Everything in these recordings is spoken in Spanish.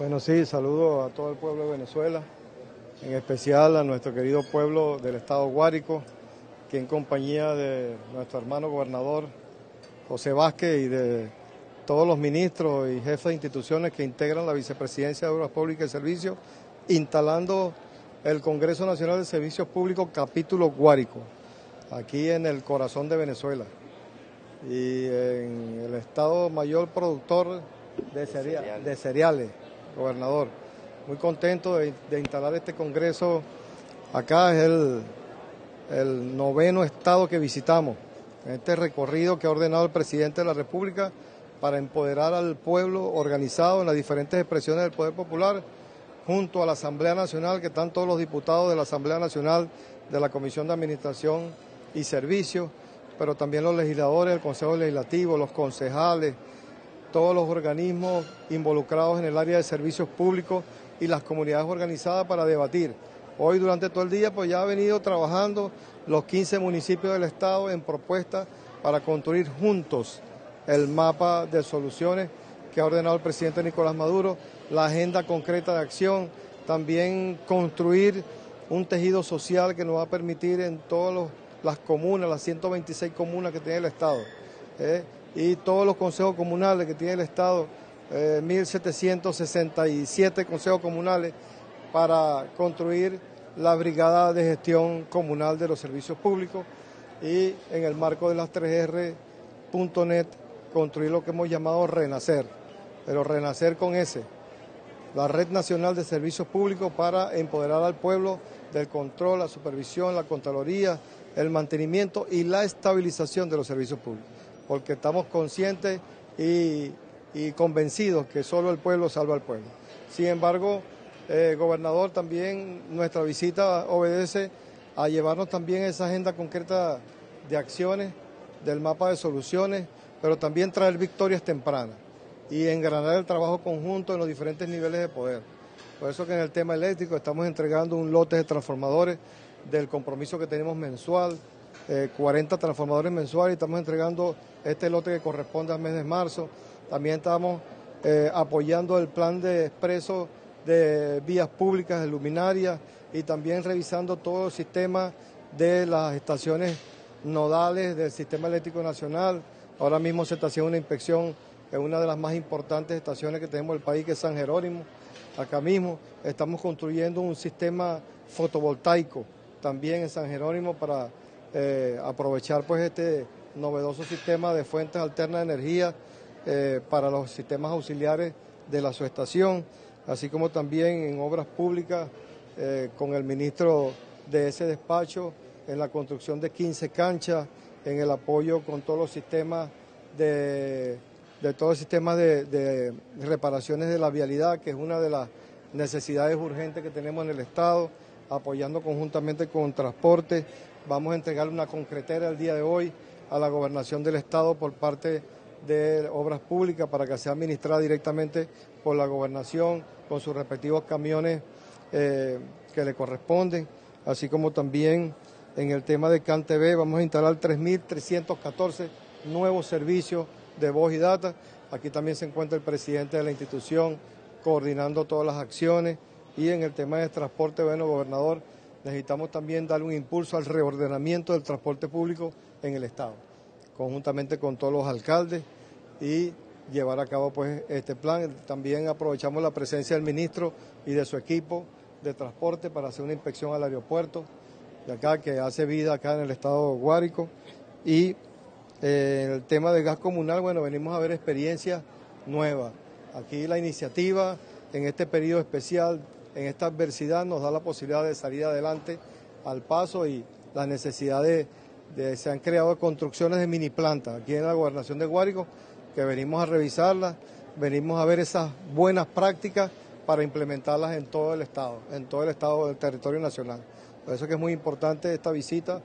Bueno, sí, saludo a todo el pueblo de Venezuela, en especial a nuestro querido pueblo del estado Guárico, que en compañía de nuestro hermano gobernador José Vázquez y de todos los ministros y jefes de instituciones que integran la Vicepresidencia de Obras Públicas y Servicios, instalando el Congreso Nacional de Servicios Públicos capítulo Guárico, aquí en el corazón de Venezuela y en el estado mayor productor de, de cereales gobernador. Muy contento de, instalar este congreso acá, es el, el noveno estado que visitamos, este recorrido que ha ordenado el presidente de la República para empoderar al pueblo organizado en las diferentes expresiones del poder popular, junto a la Asamblea Nacional, que están todos los diputados de la Asamblea Nacional, de la Comisión de Administración y Servicios, pero también los legisladores del Consejo Legislativo, los concejales, todos los organismos involucrados en el área de servicios públicos y las comunidades organizadas para debatir. Hoy durante todo el día pues ya ha venido trabajando los 15 municipios del estado en propuestas para construir juntos el mapa de soluciones que ha ordenado el presidente Nicolás Maduro, la agenda concreta de acción, también construir un tejido social que nos va a permitir en todas las comunas, las 126 comunas que tiene el Estado, ¿eh? Y todos los consejos comunales que tiene el Estado, 1.767 eh, consejos comunales, para construir la brigada de gestión comunal de los servicios públicos y en el marco de las 3R.net construir lo que hemos llamado Renacer, pero Renacer con ese, la Red Nacional de Servicios Públicos para empoderar al pueblo del control, la supervisión, la contraloría, el mantenimiento y la estabilización de los servicios públicos porque estamos conscientes y, convencidos que solo el pueblo salva al pueblo. Sin embargo, eh, gobernador, también nuestra visita obedece a llevarnos también esa agenda concreta de acciones, del mapa de soluciones, pero también traer victorias tempranas y engranar el trabajo conjunto en los diferentes niveles de poder. Por eso que en el tema eléctrico estamos entregando un lote de transformadores del compromiso que tenemos mensual, 40 eh, transformadores mensuales y estamos entregando este lote que corresponde al mes de marzo. También estamos eh, apoyando el plan de expreso de vías públicas, de luminarias y también revisando todo el sistema de las estaciones nodales del Sistema Eléctrico Nacional. Ahora mismo se está haciendo una inspección en una de las más importantes estaciones que tenemos en el país, que es San Jerónimo. Acá mismo estamos construyendo un sistema fotovoltaico también en San Jerónimo para eh, aprovechar pues este novedoso sistema de fuentes alternas de energía eh, para los sistemas auxiliares de la subestación, así como también en obras públicas eh, con el ministro de ese despacho en la construcción de 15 canchas, en el apoyo con todos los sistemas de, de todo el de, de reparaciones de la vialidad, que es una de las necesidades urgentes que tenemos en el Estado, apoyando conjuntamente con transporte. Vamos a entregar una concretera el día de hoy a la gobernación del Estado por parte de Obras Públicas para que sea administrada directamente por la gobernación con sus respectivos camiones eh, que le corresponden, así como también en el tema de CanTV vamos a instalar 3.314 nuevos servicios de voz y data. Aquí también se encuentra el presidente de la institución coordinando todas las acciones y en el tema de transporte, bueno, gobernador, necesitamos también dar un impulso al reordenamiento del transporte público en el Estado, conjuntamente con todos los alcaldes y llevar a cabo pues este plan. También aprovechamos la presencia del ministro y de su equipo de transporte para hacer una inspección al aeropuerto de acá que hace vida acá en el estado Guárico y eh, el tema del gas comunal, bueno, venimos a ver experiencias nuevas. Aquí la iniciativa en este periodo especial, en esta adversidad, nos da la posibilidad de salir adelante al paso y la necesidad de se han creado construcciones de mini plantas aquí en la gobernación de Guárico, que venimos a revisarlas, venimos a ver esas buenas prácticas para implementarlas en todo el Estado, en todo el Estado del territorio nacional. Por eso que es muy importante esta visita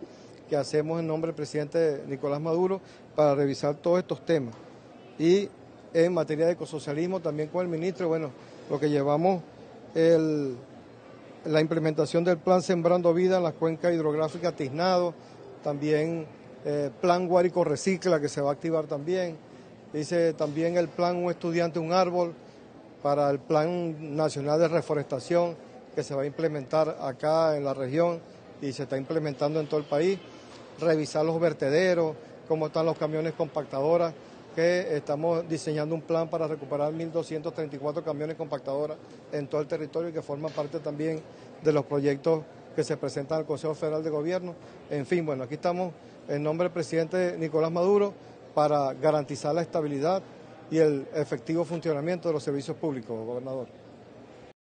que hacemos en nombre del presidente Nicolás Maduro para revisar todos estos temas. Y en materia de ecosocialismo también con el ministro, bueno, lo que llevamos la implementación del plan Sembrando Vida en las cuencas hidrográficas Tiznado, también eh, Plan Guárico Recicla, que se va a activar también. Dice también el plan Un Estudiante, un Árbol, para el Plan Nacional de Reforestación que se va a implementar acá en la región y se está implementando en todo el país, revisar los vertederos, cómo están los camiones compactadoras, que estamos diseñando un plan para recuperar 1.234 camiones compactadoras en todo el territorio y que forman parte también de los proyectos que se presentan al Consejo Federal de Gobierno. En fin, bueno, aquí estamos en nombre del presidente Nicolás Maduro para garantizar la estabilidad y el efectivo funcionamiento de los servicios públicos, gobernador.